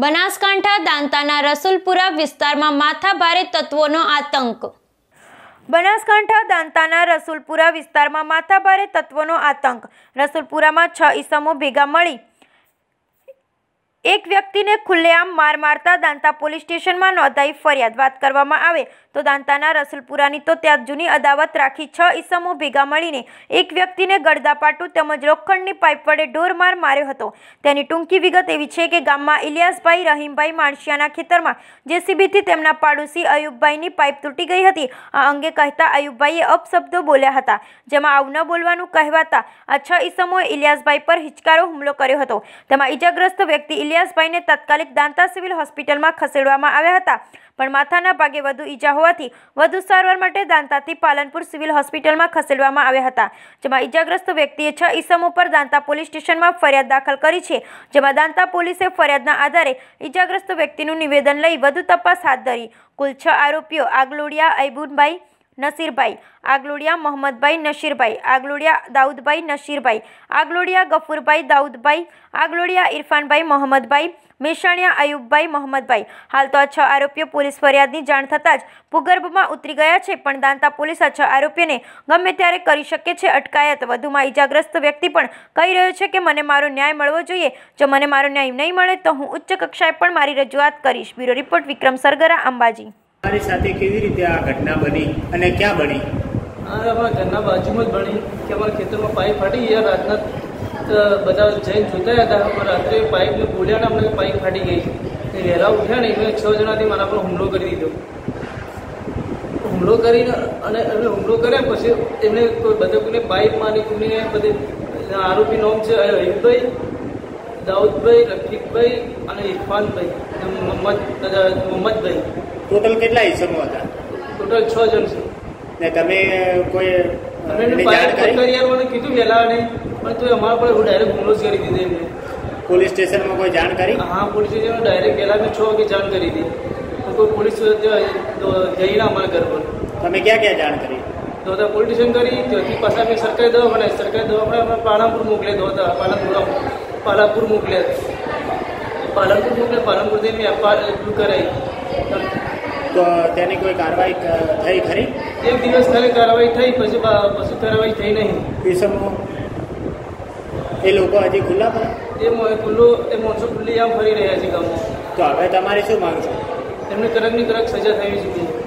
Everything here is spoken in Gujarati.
બનાસકાંઠા, દાંતાના રસુલપુરા વિસ્તારમાં માથાભારે તત્વોનો આતંક. બનાસકાંઠા, દાંતાના રસુલપુરા વિસ્તારમાં માથાભારે તત્વોનો આતંક. રસુલપુરામાં છ ઈસમો ભેગા મળી એક વ્યક્તિને ખુલ્લેઆમ માર મારતા દાંતા પોલીસ સ્ટેશનમાં નોંધાઈ ફરિયાદ વાત કરવામાં આવે તો દાંતાના રસુલપુરાની તો ત્યાં જૂની અદાવત રાખી છ ઈસમો ભેગા મળીને એક વ્યક્તિને ગળદાપાટું તેમજ લોખંડની પાઇપ વડે ઢોરમાર માર્યો હતો. તેની ટૂંકી વિગત એવી છે કે ગામમાં ઇલિયાસભાઈ, રહીમભાઈ માણસિયાના ખેતરમાં જેસીબીથી તેમના પાડોશી અયુબભાઈની પાઇપ તૂટી ગઈ હતી. આ અંગે કહેતા અયુબભાઈએ અપશબ્દો બોલ્યા હતા, જેમાં આવું ન બોલવાનું કહેવાતા આ છ ઈસમોએ ઇલિયાસભાઈ પર હિચકારો હુમલો કર્યો હતો. તેમાં ઈજાગ્રસ્ત વ્યક્તિ ઇલિયાસભાઈને તાત્કાલિક દાંતા સિવિલ હોસ્પિટલમાં ખસેડવામાં આવ્યા હતા. પણ માથાના ભાગે વધુ ઈજા હોવાથી વધુ સારવાર માટે દાંતાથી પાલનપુર સિવિલ હોસ્પિટલમાં ખસેડવામાં આવ્યા હતા. જેમાં ઈજાગ્રસ્ત વ્યક્તિએ છ ઈસમો પર દાંતા પોલીસ સ્ટેશનમાં ફરિયાદ દાખલ કરી છે. જેમાં દાંતા પોલીસે ફરિયાદના આધારે ઈજાગ્રસ્ત વ્યક્તિનું નિવેદન લઈ વધુ તપાસ હાથ ધરી. કુલ છ આરોપીઓ આગલોડિયા ઐબુનભાઈ નસીરભાઈ, આગલોડિયા મોહમ્મદભાઈ નશીરભાઈ આગલોડિયા દાઉદભાઈ નશીરભાઈ આગલોડિયા ગફુરભાઈ દાઉદભાઈ, આગલોડિયા ઇરફાનભાઈ મોહમ્મદભાઈ, મેશાણિયા અયુબભાઈ મોહમ્મદભાઈ. હાલ તો આ છ આરોપીઓ પોલીસ ફરિયાદની જાણ થતાં જ ભૂગર્ભમાં ઉતરી ગયા છે, પણ દાંતા પોલીસ આ છ આરોપીઓને ગમે ત્યારે કરી શકે છે અટકાયત. વધુમાં ઈજાગ્રસ્ત વ્યક્તિ પણ કહી રહ્યો છે કે, મને મારો ન્યાય મળવો જોઈએ. જો મને મારો ન્યાય નહીં મળે, તો હું ઉચ્ચ કક્ષાએ પણ મારી રજૂઆત કરીશ. Bureau report Vikram Sargara, Ambaji. તમારી સાથે કેવી રીતે આ ઘટના બની અને ક્યાં બની? આ અમારા ઘરના બાજુમાં જ બની કે અમારા ખેતરમાં પાઇપ ફાટી ગયા રાતના બધા જઈને જોતા હતા. રાત્રે પાઇપને બોલ્યા ને અમને પાઇપ ફાટી ગઈ. વહેલા ઉઠ્યા ને એમને છ જણાથી મારા પર હુમલો કરી દીધો. હુમલો કરીને અને એમને હુમલો કર્યા પછી એમણે કોઈ બધા કોઈને પાઇપ મારી કોઈને બધી આરોપી નોમ છે અયુબભાઈ દાઉદભાઈ, રફીકભાઈ અને ઇરફાનભાઈ. મોહમ્મદ મોહમ્મદભાઈ. ટોટલ કેટલા ઈસમો હતા? ટોટલ છ જણ છે. ને તમે કોઈ મને કીધું પહેલા નહીં. પણ તો અમારા પર ડાયરેક્ટ હુમલો જ કરી દીધો એમને. પોલીસ સ્ટેશનમાં કોઈ જાણ કરી? હા પોલીસ સ્ટેશન ડાયરેક્ટ પહેલા મેં છ વાગે જાણ કરી હતી. તો કોઈ પોલીસ જઈ ના અમારા ઘર પર. તમે ક્યાં ક્યાં જાણ કરી? તો ત્યાં પોલીસ સ્ટેશન કરી ત્યાંથી પાછા મેં સરકારી દવાખાને સરકારી દવાખાને અમે પાલનપુર મોકલ્યા તો હતા. પાલનપુર પાલનપુર મોકલ્યા પાલનપુર મોકલે પાલનપુરથી એટલું કરાવી તો તેની કોઈ કાર્યવાહી થઈ ખરી? એક દિવસ ખાલી કાર્યવાહી થઈ પછી પશુ પછી કાર્યવાહી થઈ નહીં. ઈસમો એ લોકો હજી ખુલ્લા મો- એ ખુલ્લું એ માણસો ખુલ્લી આમ ફરી રહ્યા છે ગામમાં. તો હવે તમારી શું માંગ છે? એમને કડકની કડક સજા થવી જોઈએ.